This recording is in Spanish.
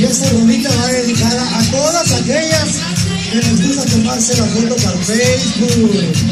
Y esta rolita va dedicada a todas aquellas que les gusta tomarse la foto para Facebook.